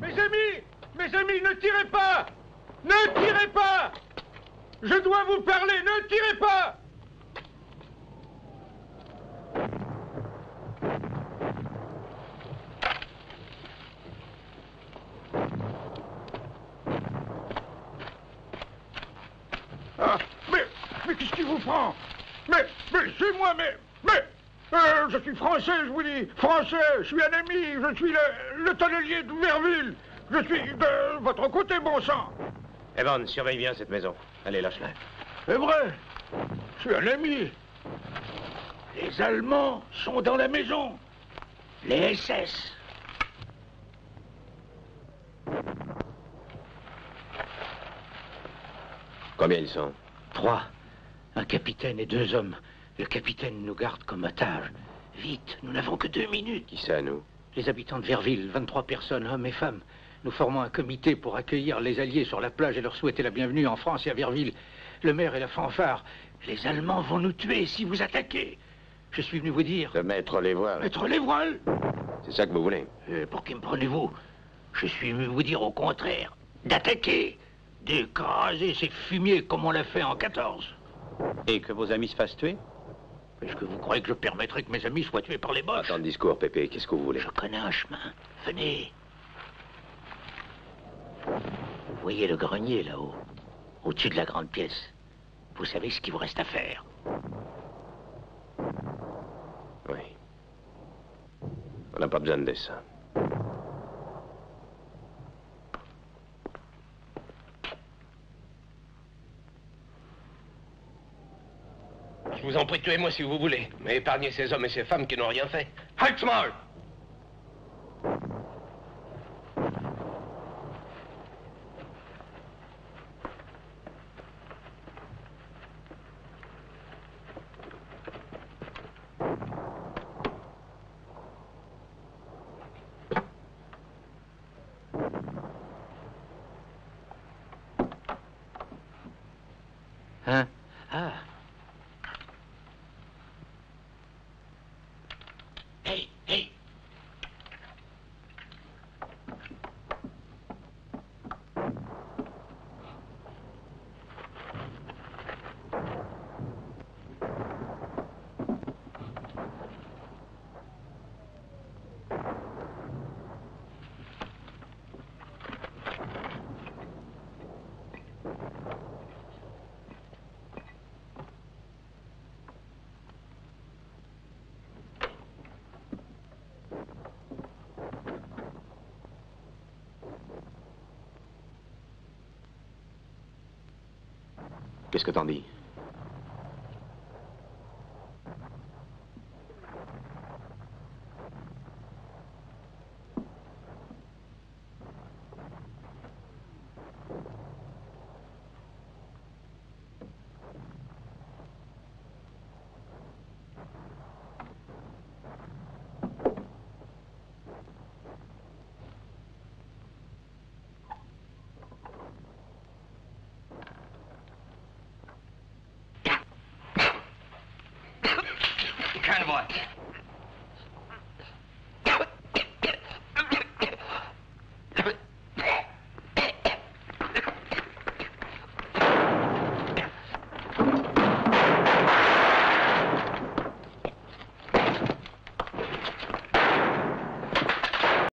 Mes amis Mes amis, ne tirez pas! Ne tirez pas! Je dois vous parler, ne tirez pas! Ah, mais, mais qu'est-ce qui vous prend? Mais, mais c'est moi, mais, mais, euh, je suis français, je vous dis, français, je suis un ami, je suis le, le tonnelier de Verville, je suis de votre côté, bon sang. Evan, surveille bien cette maison. Allez, lâche-la. C'est vrai, je suis un ami. Les Allemands sont dans la maison, les SS. Combien ils sont? Trois. Un capitaine et deux hommes. Le capitaine nous garde comme otages. Vite, nous n'avons que deux minutes. Qui ça, nous Les habitants de Verville, 23 personnes, hommes et femmes. Nous formons un comité pour accueillir les Alliés sur la plage et leur souhaiter la bienvenue en France et à Verville. Le maire et la fanfare. Les Allemands vont nous tuer si vous attaquez. Je suis venu vous dire. De mettre les voiles. Mettre les voiles C'est ça que vous voulez? Euh, Pour qui me prenez-vous Je suis venu vous dire au contraire. D'attaquer. D'écraser ces fumiers comme on l'a fait en 14. Et que vos amis se fassent tuer? Est-ce que vous croyez que je permettrai que mes amis soient tués par les boches Attends de discours, Pépé. Qu'est-ce que vous voulez Je connais un chemin. Venez. Vous voyez le grenier là-haut, au-dessus de la grande pièce. Vous savez ce qu'il vous reste à faire. Oui. On n'a pas besoin de dessin. Je vous en prie, tuez-moi si vous voulez, mais épargnez ces hommes et ces femmes qui n'ont rien fait. Haltmar Hein? Ah. Qu'est-ce que t'en dis? kind of like?